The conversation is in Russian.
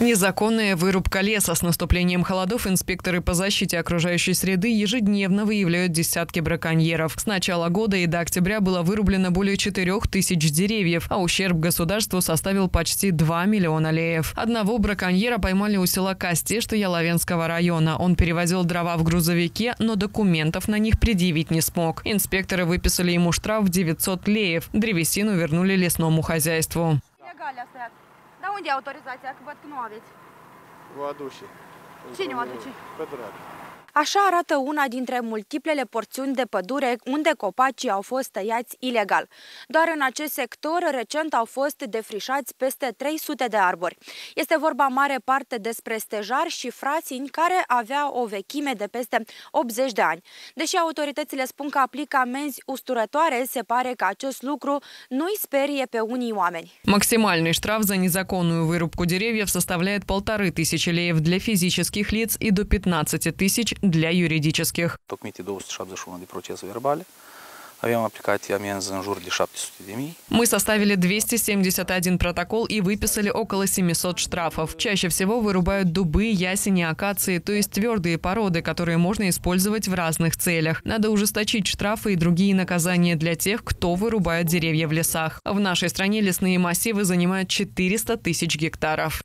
Незаконная вырубка леса. С наступлением холодов инспекторы по защите окружающей среды ежедневно выявляют десятки браконьеров. С начала года и до октября было вырублено более 4 тысяч деревьев, а ущерб государству составил почти 2 миллиона леев. Одного браконьера поймали у села Костешта Яловенского района. Он перевозил дрова в грузовике, но документов на них предъявить не смог. Инспекторы выписали ему штраф в 900 леев. Древесину вернули лесному хозяйству. Legale astea. Dar unde e autorizația? Că văd că nu aveți. O aduce. Cine o aduce? Pădurean. Așa arată una dintre multiplele porțiuni de pădure unde copacii au fost tăiați ilegal. Doar în acest sector recent au fost defrișați peste 300 de arbori. Este vorba în mare parte despre stejari și frațini care avea o vechime de peste 80 de ani. Deși autoritățile spun că aplică amenzi usturătoare, se pare că acest lucru nu îi sperie pe unii oameni. Максимальный штраф за незаконную вырубку деревьев составляет полторы тысячи леев для физических лиц и до 15 тысяч для юридических. Tocmite 271 de procese verbale. Avem aplicate amenzi în jur de 700 de mii. Мы составили 271 протокол и выписали около 700 штрафов. Чаще всего вырубают дубы, ясени, акации, то есть твердые породы, которые можно использовать в разных целях. Надо ужесточить штрафы и другие наказания для тех, кто вырубает деревья в лесах. В нашей стране лесные массивы занимают 400 тысяч гектаров.